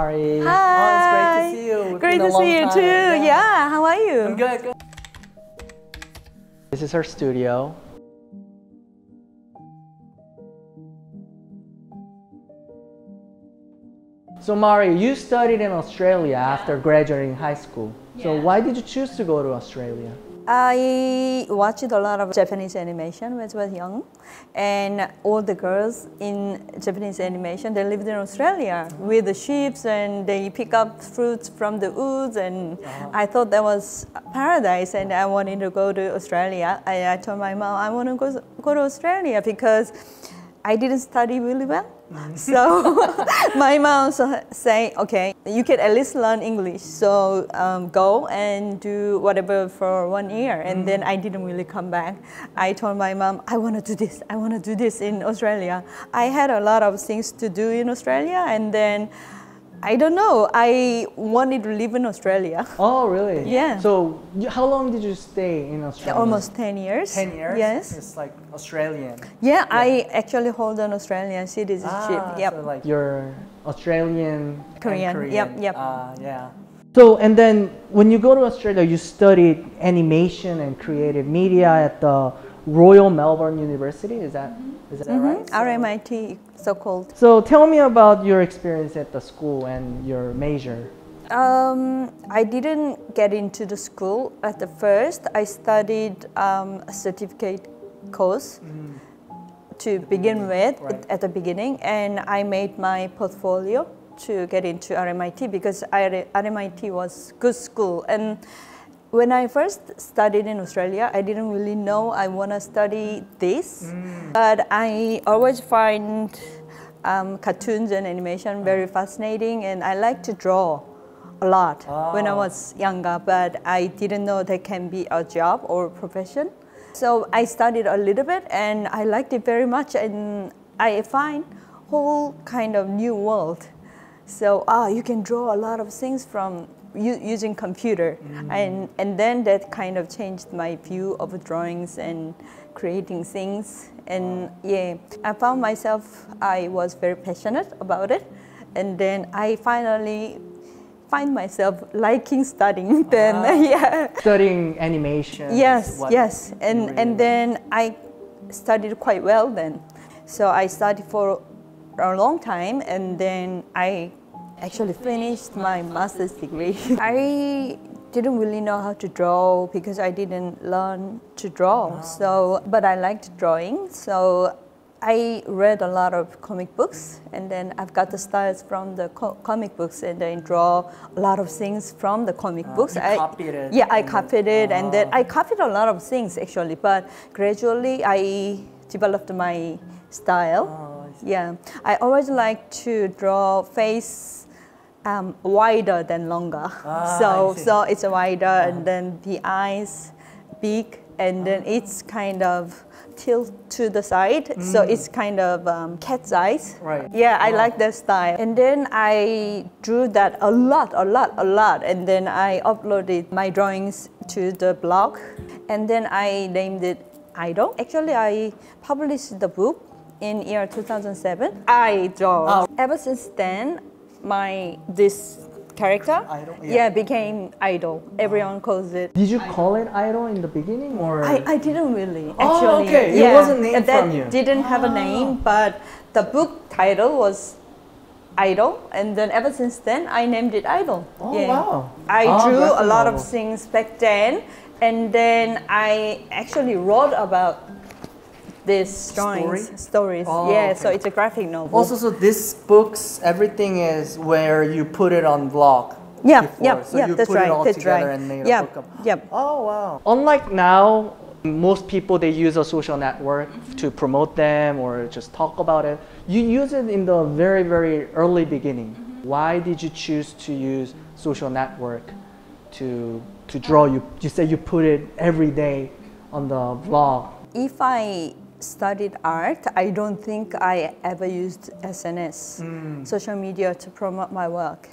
Mari. Hi. Oh, it's great to see you. It's Great been a to long see you time. too. Yeah. how are you? I'm good, good. This is her studio. So Mari, you studied in Australia after graduating high school. So why did you choose to go to Australia? I watched a lot of Japanese animation when I was young, and all the girls in Japanese animation they lived in Australia with the sheep and they pick up fruits from the woods, and I thought that was paradise, and I wanted to go to Australia. I, I told my mom I want to go go to Australia because I didn't study really well. So my mom say, okay, you can at least learn English. So um, go and do whatever for one year. And then I didn't really come back. I told my mom, I want to do this. I want to do this in Australia. I had a lot of things to do in Australia. And then I don't know, I wanted to live in Australia. Oh, really? Yeah. So how long did you stay in Australia? Almost 10 years. 10 years? Yes. It's like Australian. Yeah, I actually hold an Australian citizenship. Ah, yep. so like you're Australian Korean. Korean. Yep, yep. Ah, yeah. So and then when you go to Australia, you studied animation and creative media at the Royal Melbourne University. Is that is that right? So- RMIT, so called. So tell me about your experience at the school and your major. Um, I didn't get into the school at the first. I studied um, a certificate course to begin with Right. at the beginning, and I made my portfolio to get into RMIT because RMIT was good school. And when I first studied in Australia, I didn't really know I want to study this, but I always find um, cartoons and animation very fascinating, and I like to draw a lot when I was younger, but I didn't know that can be a job or a profession. So I studied a little bit, and I liked it very much, and I find whole kind of new world. So ah, you can draw a lot of things from u- using computer, and and then that kind of changed my view of drawings and creating things. And yeah, I found myself I was very passionate about it, and then I finally find myself liking studying. Then yeah. Studying animation. Yes, yes, and really and then I studied quite well then. So I studied for a long time, and then I actually finished my master's degree. I didn't really know how to draw because I didn't learn to draw. Ah. So, but I liked drawing, so. I read a lot of comic books, and then I've got the styles from the co- comic books, and then draw a lot of things from the comic ah, books. you I, copied it Yeah, I copied it, and then Ah. I copied a lot of things actually, but gradually I developed my style. Ah, yeah, I always like to draw face um, wider than longer. Ah, so so it's wider, and then the eyes big, and then it's kind of tilt to the side, so it's kind of um, cat's eyes. Mm. Right. Yeah, I Wow. like that style. And then I drew that a lot, a lot, a lot. And then I uploaded my drawings to the blog. And then I named it EyeDoll. Actually, I published the book in year 2007. I draw. Oh. Ever since then, my this character EyeDoll, yeah. yeah. became EyeDoll. Everyone oh. calls it. Did you call it EyeDoll in the beginning or? I, I didn't really Oh, actually. okay. It wasn't named that from you. Didn't have a ah. name, but the book title was EyeDoll, and then ever since then I named it EyeDoll. Oh, wow. I Oh, drew a lot of things back then, and then I actually wrote about these drawings, Story? stories. Oh, yeah, so it's a graphic novel. Also, so this books, everything is where you put it on blog. yeah, before. yeah, So yeah. you that's put right. it all that's together right. and made yeah, a book. Of, Yep. Oh wow! Unlike now, most people they use a social network to promote them or just talk about it. You use it in the very very early beginning. Why did you choose to use social network to to draw? You you said you put it every day on the blog. If I studied art, I don't think I ever used SNS, hmm. social media, to promote my work.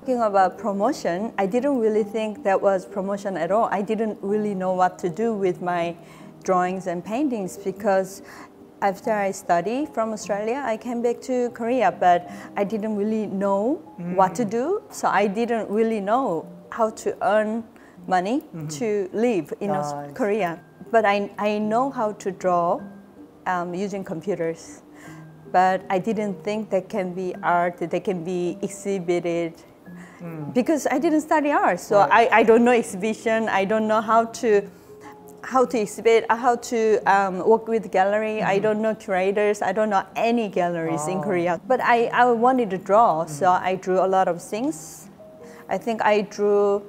Talking about promotion, I didn't really think that was promotion at all. I didn't really know what to do with my drawings and paintings because after I studied from Australia, I came back to Korea, but I didn't really know hmm. what to do. So I didn't really know how to earn money mm-hmm. to live in Nice. Korea. But I, I know how to draw um, using computers. But I didn't think that can be art, that can be exhibited. Because I didn't study art, so Right. I, I don't know exhibition. I don't know how to how to exhibit, uh, how to um, work with gallery. I don't know curators. I don't know any galleries in Oh. Korea. But I, I wanted to draw, so I drew a lot of things. I think I drew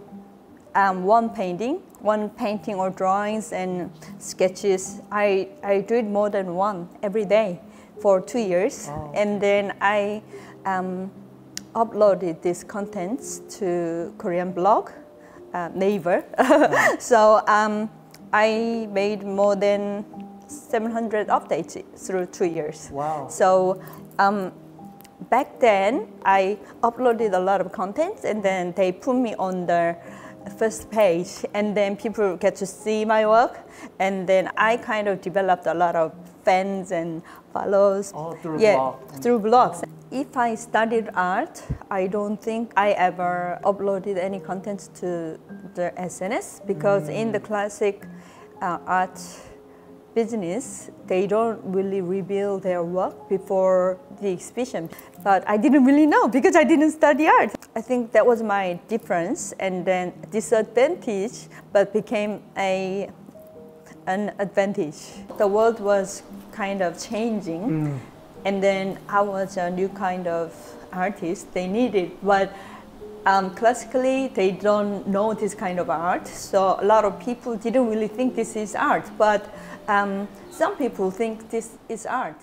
um, one painting, one painting or drawings and sketches. I, I do it more than one every day for two years. Oh. And then I um, uploaded these contents to Korean blog, uh, Naver. so um, I made more than 700 updates through two years. Wow. So um, back then, I uploaded a lot of content, and then they put me on the first page, and then people get to see my work, and then I kind of developed a lot of fans and follows. Oh, through yeah, blog. through blogs. If I studied art, I don't think I ever uploaded any contents to the SNS because in the classic uh, art business, they don't really reveal their work before the exhibition. But I didn't really know because I didn't study art. I think that was my difference and then disadvantage, but became a an advantage. The world was kind of changing, and then I was a new kind of artist they needed. But um, classically, they don't know this kind of art, so a lot of people didn't really think this is art. But um, some people think this is art.